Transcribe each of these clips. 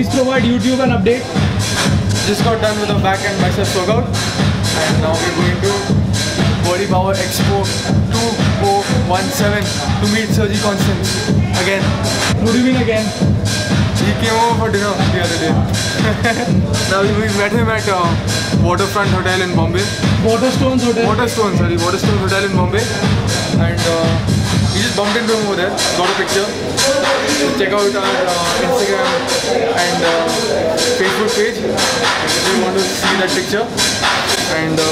Please provide YouTube an update. Just got done with a back and biceps workout and now we're going to Body Power Expo 2017 to meet Sergi Constance again. What do you mean again? He came over for dinner the other day. now we met him at uh, Waterfront Hotel in Bombay. Waterstones Hotel. Waterstones, sorry, Waterstone Hotel in Bombay. And uh, just bumped into him over there, got a picture. Check out our uh, Instagram and uh, Facebook page if you want to see that picture. And uh,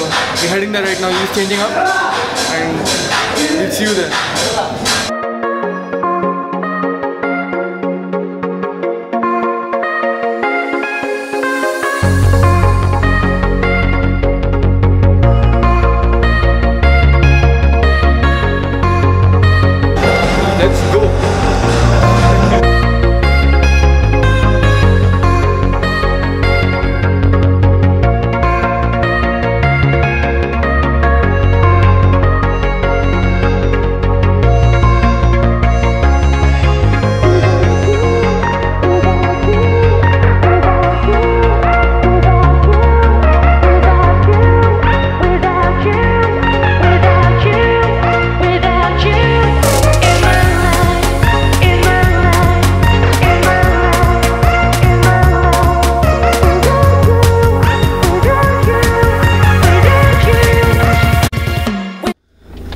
we're heading there right now, he's changing up. And we'll see you there.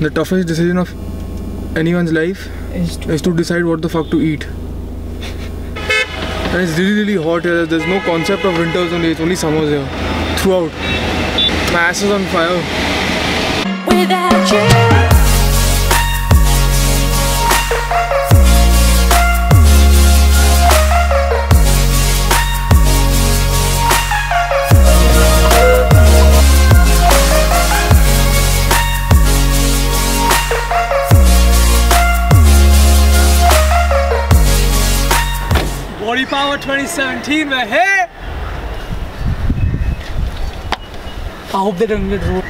The toughest decision of anyone's life is to decide what the fuck to eat. And it's really really hot here. There's no concept of winters only. It's only summers here. Throughout. My ass is on fire. Without you. Body 2017 we're. I hope they don't get road.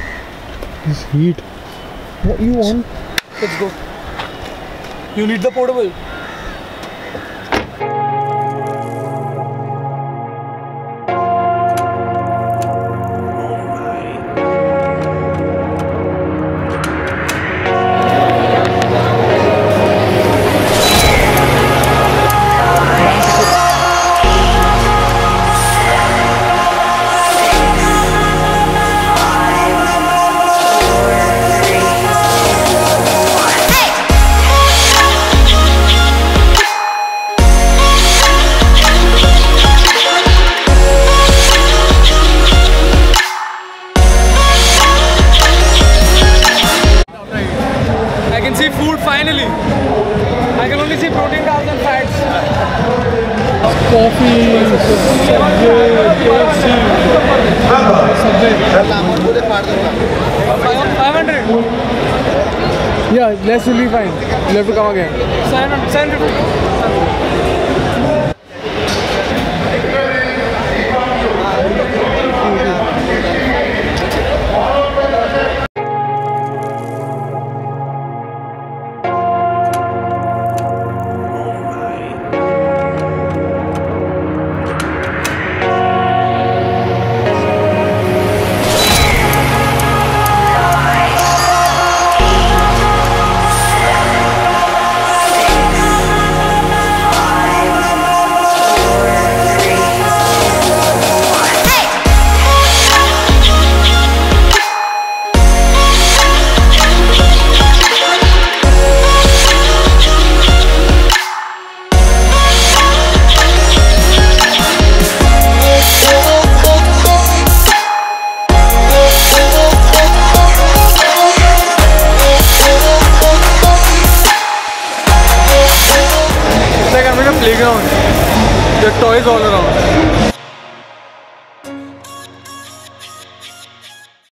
This heat. What you want? Let's go. You need the portable. like protein carbs and fats coffee subway KFC yeah less will be fine you have to come again 7 7 50 play ground toys all around